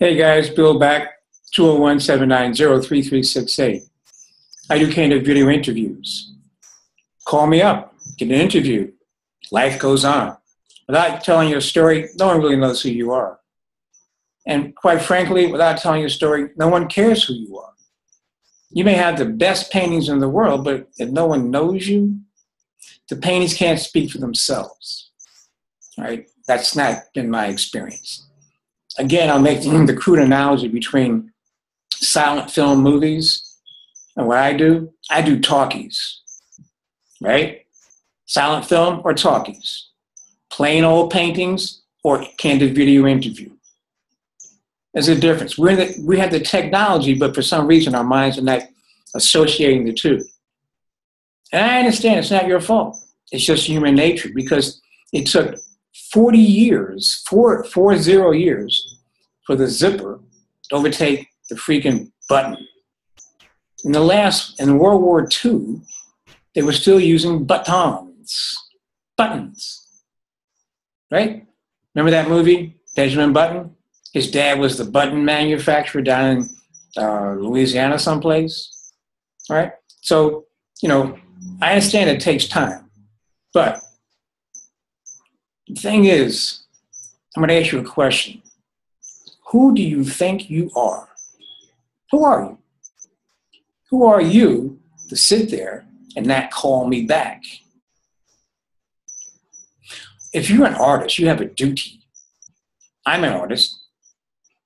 Hey guys, Bill back, 201 790 3368. I do candid video interviews. Call me up, get an interview. Life goes on. Without telling your story, no one really knows who you are. And quite frankly, without telling your story, no one cares who you are. You may have the best paintings in the world, but if no one knows you, the paintings can't speak for themselves. Right? That's not been my experience. Again, I'll make the crude analogy between silent film movies and what I do. I do talkies, right? Silent film or talkies, plain old paintings or candid video interview. There's a difference. We're the, we have the technology, but for some reason our minds are not associating the two. And I understand it's not your fault. It's just human nature because it took 40 years, four, four zero years, for the zipper to overtake the freaking button. In the last, in World War II, they were still using buttons, buttons, right? Remember that movie, Benjamin Button? His dad was the button manufacturer down in uh, Louisiana, someplace, right? So, you know, I understand it takes time, but the thing is, I'm going to ask you a question. Who do you think you are? Who are you? Who are you to sit there and not call me back? If you're an artist, you have a duty. I'm an artist.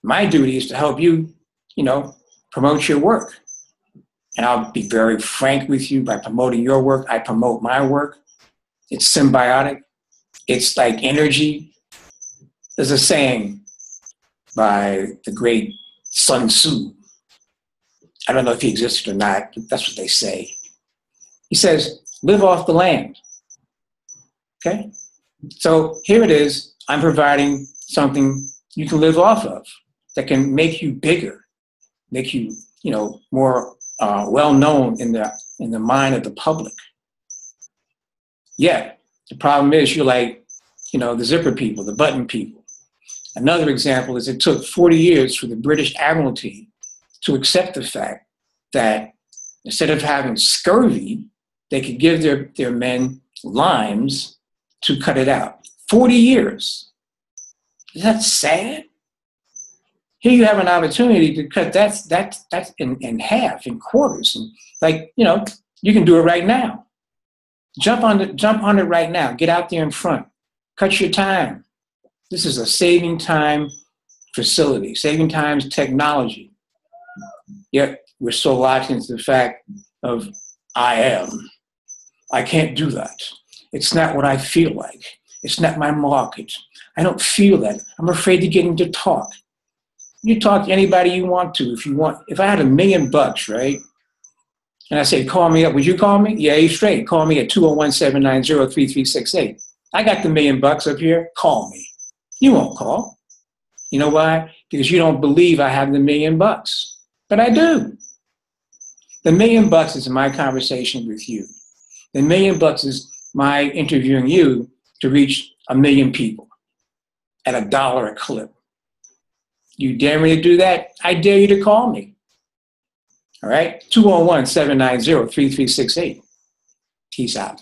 My duty is to help you, you know, promote your work. And I'll be very frank with you by promoting your work, I promote my work. It's symbiotic. It's like energy. There's a saying by the great Sun Tzu. I don't know if he existed or not, but that's what they say. He says, live off the land. Okay? So here it is. I'm providing something you can live off of that can make you bigger, make you, you know, more uh, well known in the in the mind of the public. Yet the problem is you're like, you know, the zipper people, the button people. Another example is it took 40 years for the British Admiralty to accept the fact that instead of having scurvy, they could give their, their men limes to cut it out. 40 years. Is that sad? Here you have an opportunity to cut that, that, that in, in half, in quarters. And like, you know, you can do it right now. Jump on, the, jump on it right now. Get out there in front. Cut your time. This is a saving time facility, saving times technology. Yet we're so locked into the fact of I am. I can't do that. It's not what I feel like. It's not my market. I don't feel that. I'm afraid to get into talk. You talk to anybody you want to. If you want, if I had a million bucks, right? And I say, call me up. Would you call me? Yeah, you straight. Call me at 201 790 3368. I got the million bucks up here. Call me. You won't call. You know why? Because you don't believe I have the million bucks. But I do. The million bucks is my conversation with you. The million bucks is my interviewing you to reach a million people at a dollar a clip. You dare me to do that? I dare you to call me. All right? 201 790 3368. Peace out.